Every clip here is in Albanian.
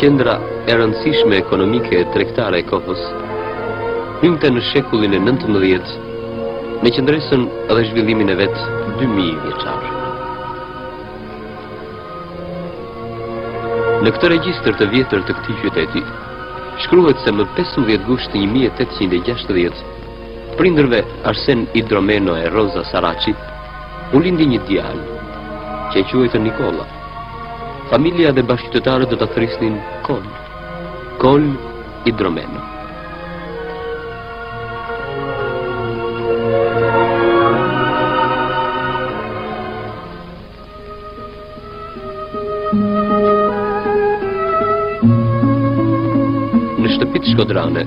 qendra e rëndësishme ekonomike e tregtare e kohës, hynte në shekullin e 19 me qëndresën dhe zhvillimin e vet 2000 vjeçar. Në këtë regjistër të vjetër të këtij qyteti, shkruhet se më 15 gusht 1860, prindërve Arsen Idromeno e Roza Saraçi, u lindi një djalë, që e quajtën Nikolla. Familia dhe bashkëqytetarët do ta thërrisnin Kolë, Kolë Idromeno. Në shtëpitë shkodrane,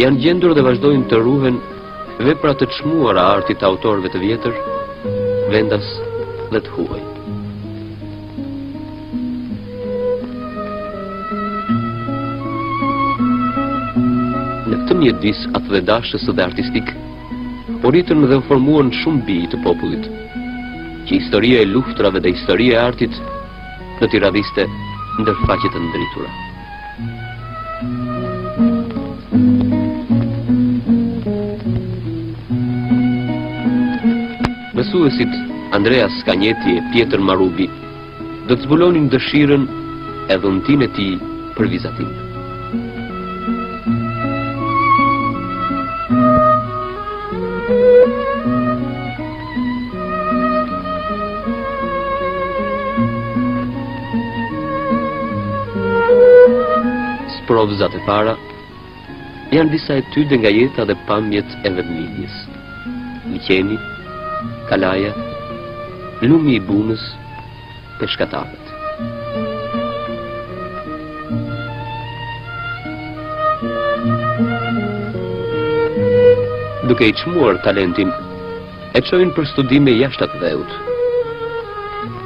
janë gjendur dhe vazhdojnë të ruhen vepra të çmuara arti të autorëve të vjetër, vendas dhe të huaj. Në këtë mjedis atdhedashës dhe artistik, u rritën dhe u formuan shumë bij të popullit, që historia e luftërave dhe historia e artit do t'i radhiste ndër faqet e ndritura. Mësuesit Andrea Skanjeti e Pjetër Marubi do të zbulonin dëshirën e dhuntinë e tij për vizatim. Sprovëzat e para Janë disa etyde nga jeta dhe pamjet e vendlindjes. Liqeni, Kalaja, Lumi i Bunës, Peshkatarët. Duke i çmuar talentin, e çojnë për studime jashtë atdheut.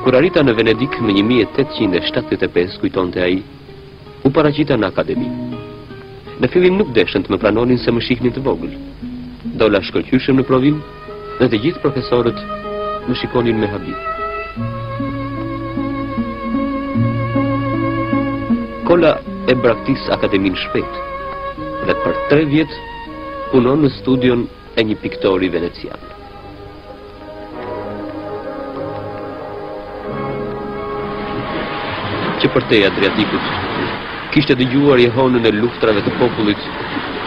Kur arrita në Venedik më 1875, kujtonte ai, U paraqita në akademi. Në fillim nuk deshën të më pranonin se më shihnin të vogël. Dola shkëlqyshëm në provim dhe të gjithë profesorët më shikonin me habi. Kola e braktis akademinë shpejt dhe për tre vjet punon në studion e një piktori venecian. Që përtej Adriatikut, kishte dëgjuar jehonën e luftërave të popullit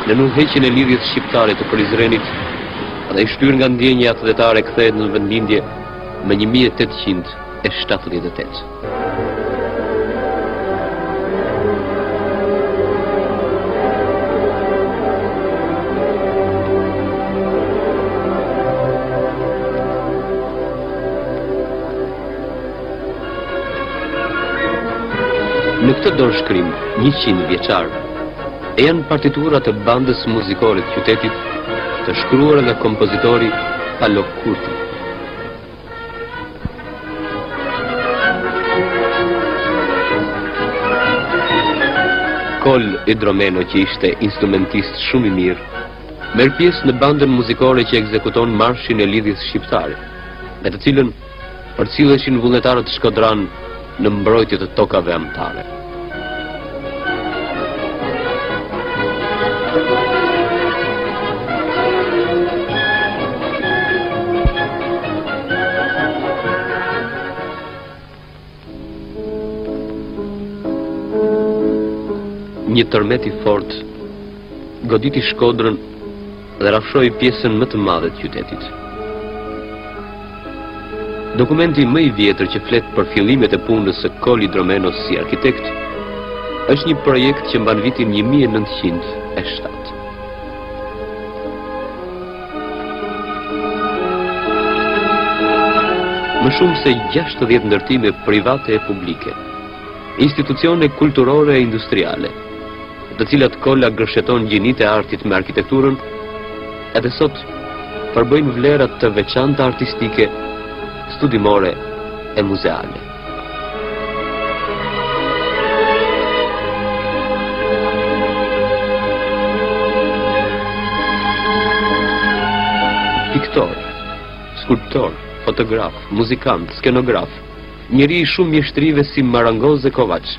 nën udhëheqjen e Lidhjes Shqiptare të Prizrenit dhe i shtyrë nga ndjenja atdhetare kthehet në vendlindje më 1878. Në këtë dorëshkrim 100 vjeçar, janë partitura të bandës muzikore të qytetit të shkruara nga kompozitori Palok Kurti. Kolë Idromeno që ishte instrumentist shumë i mirë, merr pjesë në bandën muzikore që ekzekuton marshin e Lidhjes Shqiptare, me të cilën përcilleshin vullnetarët shkodranë në mbrojtje të tokave amtare. Një tërmet i fortë goditi shkodrën dhe rafshoi pjesën më të madhe të qytetit. Dokumenti më i vjetër që flet për fillimet e punës së Kolë Idromenos si arkitekt është një projekt që mban vitin 1907. Më shumë se 60 ndërtime private e publike, institucione kulturore e industriale, në të cilat Kola gërsheton gjinitë e artit me arkitekturën, edhe sot përbëjnë vlera të veçanta artistike, studimore e muzeale. Piktor, skulptor, fotograf, muzikant, skenograf, njeri i shumë mjeshtrive si marangoz e kovaç,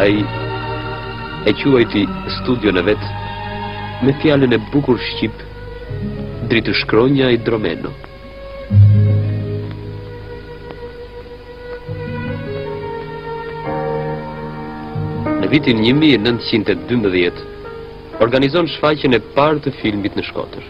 Ai e quajti studion e vet me fjalën e bukur shqip Dritëshkronja Idromeno. Në vitin 1912 organizon shfaqjen e parë të filmit në Shkodër.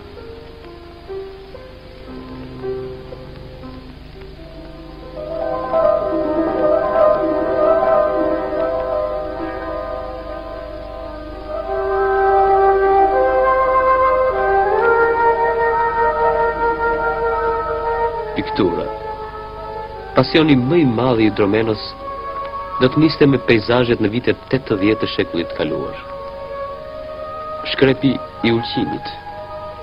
Pasioni më i madh i Idromenos do të niste me peizazhet në vitet 80 të shekullit të kaluar. Shkrepi i Ulqinit.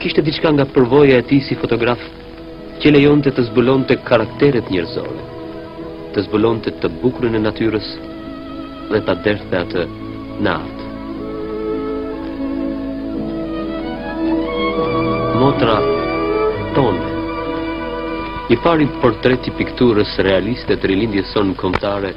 Kishte diçka nga përvoja e tij si fotograf që e lejonte të zbulonte karakteret njerëzore, të zbulonte të bukurën e natyrës dhe ta derdhte atë në art. Motra Tone, i pari portret i pikturës realiste të Rilindjes sonë Kombëtare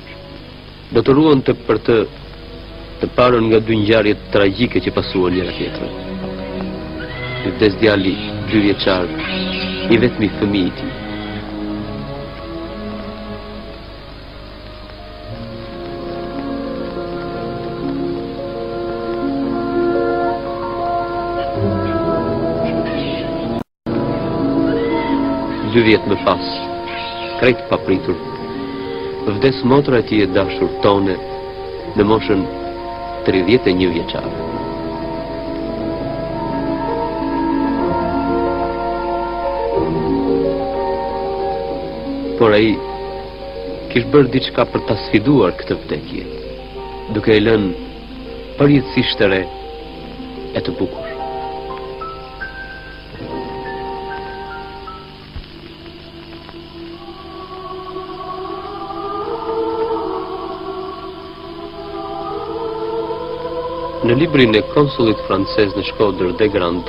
do të ruante për të të parën nga dy ngjarjet tragjike që pasuan njëra tjetrën. I vdes djali dy vjeçar, i vetmi fëmijë i tij. Dy vjet më pas, krejt papritur, vdes motra e tij e dashur Tone në moshën 31 vjeçare. Por ai kish bërë diçka për ta sfiduar këtë vdekje, duke e lënë përjetësisht të re e të bukur. Në librin e konsullit francez në Shkodër Degrand,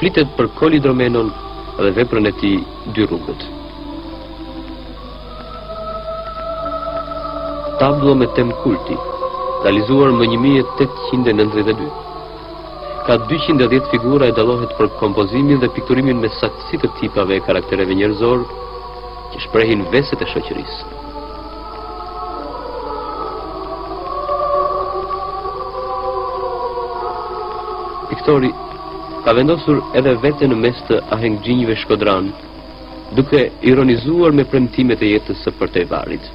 flitet për Kol Idromenon dhe veprën e tij Dy rrugët. Tablo me temë kulti, realizuar më 1892. Ka dyqind e dhjetë figura e dallohet për kompozimin dhe pikturimin me saktësi të tipave e karaktereve njerëzorë që shprehin veset e shoqërisë. Piktori ka vendosur edhe veten në mes të ahengxhinjve shkodranë, duke ironizuar me premtimet e jetës së përtej varrit.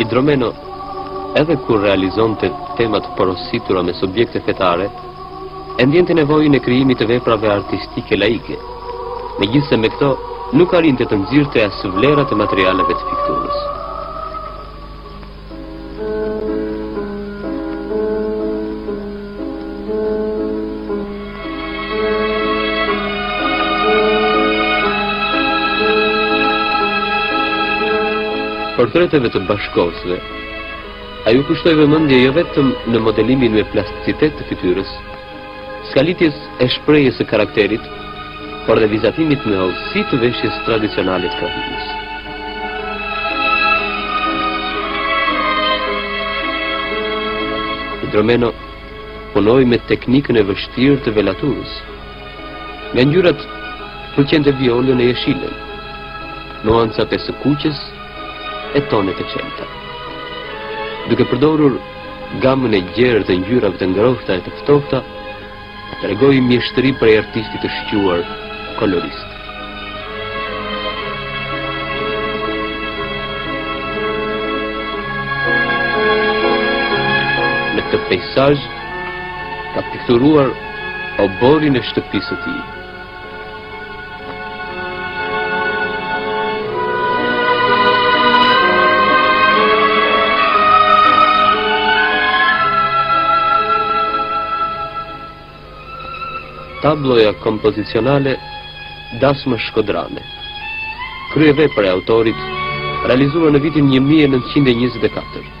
Idromeno, edhe kur realizonte tema të porositura me subjekte fetare, e ndjente nevojën e krijimit të veprave artistike laike, megjithëse me këto nuk arrinte të nxirrte as vlerat e materialeve të pikturës. Portreteve të bashkëkohësve, ai u kushtoi vëmendje jo vetëm në modelimin me plasticitet të fytyrës, skalitjes e shprehjes së karakterit, por dhe vizatimit me hollësi të veshjes tradicionale të krahinës. Idromeno punoi me teknikën e vështirë të velaturës. Nga ngjyrat pëlqente violën e jeshilën, nuancat e së kuqes e tonet e çelëta. Duke përdorur gamën e gjerë të ngjyrave të ngrohta e të ftohta, tregoi mjeshtëri prej artistit të shquar kolorist. Në këtë pejsazh ka pikturuar oborrin e shtëpisë së tij. tabloja kompozicionale Dasma Shkodrane. Kryevepër e autorit, realizuar në vitin 1924.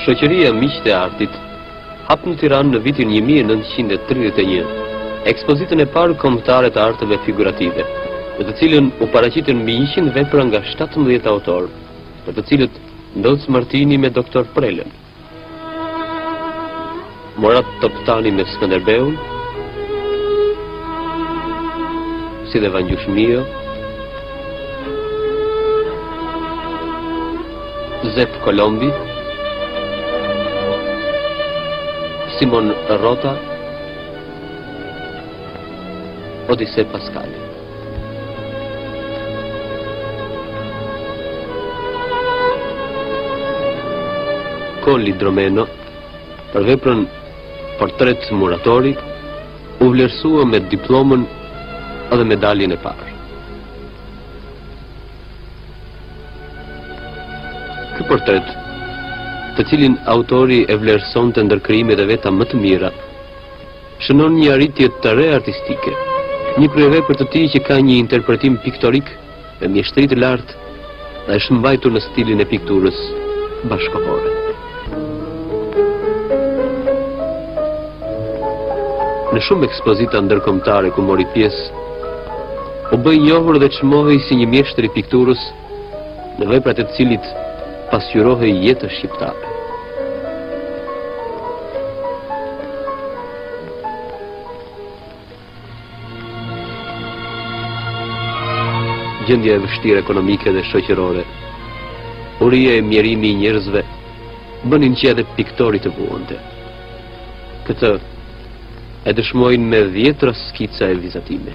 Shoqëria Miqtë e Artit hap në Tiranë në vitin 1931 ekspozitën e parë kombëtare të arteve figurative, në të cilën u paraqitën mbi 100 vepra nga 17 autorë, ndër të cilët Ndoc Martini me Doktor Prelën. Murat Toptani me Skënderbeun, si dhe Vangjush Mio, Zef Kolombi, Simon Rrota, Odise Paskali. Kol Idromeno, për veprën Portret Muratori, u vlerësua me diplomën dhe medaljen e parë. Ky portret, të cilin autori e vlerësonte ndër krijimet e veta më të mira, shënon një arritje të re artistike, një kryevepër të tij që ka një interpretim piktorik me mjeshtëri të lartë dhe është mbajtur në stilin e pikturës bashkëkohore. Në shumë ekspozita ndërkombëtare ku mori pjesë, u bë i njohur dhe çmohej si një mjeshtër i pikturës në veprat e të cilit pasqyrohej jeta shqiptare. Gjendja e vështirë ekonomike dhe shoqërore, uria e mjerimi i njerëzve bënin që edhe piktori të vuante. Këtë e dëshmojnë me dhjetra skica e vizatime.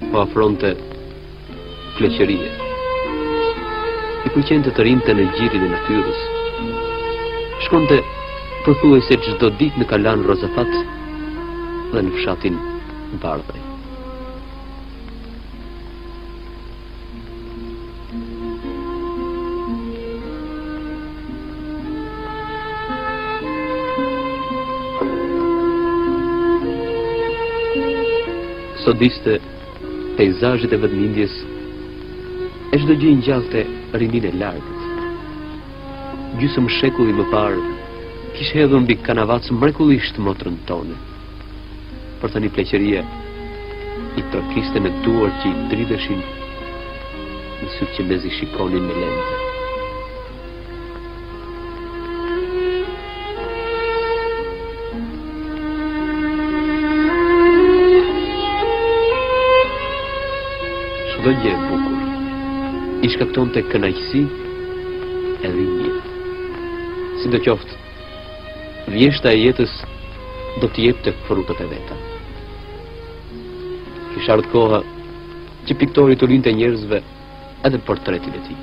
Po afronte pleqëria. I pëlqente të rrinte në gjirin e natyrës. Shkonte pothuajse çdo ditë në Kalanë Rozafat dhe në fshatin Bardhaj. Sodiste pejzazhet e vendlindjes e çdo gjë i ngjallte rininë e largët. Gjysëm shekulli më parë kish hedhur mbi kanavacë mrekullisht Motrën Tone. Por tani pleqëria i trokiste në duar që i dridheshin, në sytë që mezi shikonin me lente. Çdo gjë e bukur i shkaktonte kënaqësi e dhimbje. Sidoqoftë, vjeshta e jetës do të jepte frutet e veta. Kish ardhur koha që piktori t'u linte njerëzve edhe portretin e tij.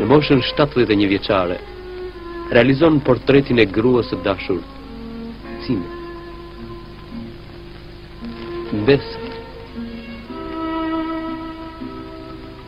Në moshën 71 vjeçare, realizon portretin e gruas së dashur, Cinë. Mbesë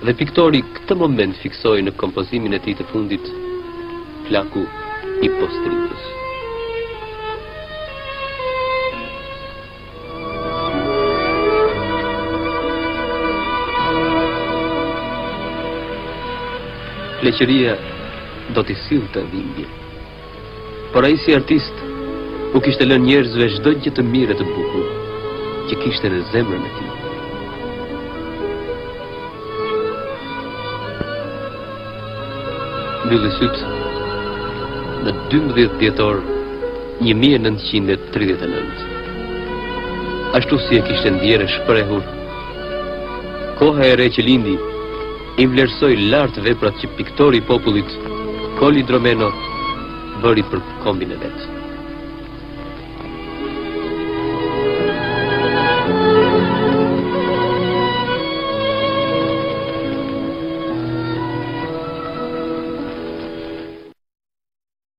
Dhe piktori këtë moment fiksoi në kompozimin e tij të fundit plaku i Postribës. Pleqëria do t'i sillte dhimbje. Por ai si artist u kishte lënë njerëzve çdo gjë të mirë e të bukur që kishte në zemrën e tij. Mbylli sytë në 12 dhjetor 1939. Ashtu si e kishte ndier e shprehur, koha e re që lindi, I vlerësoi lart veprat që piktori i popullit, Kolë Idromeno, bëri për kombin e vet.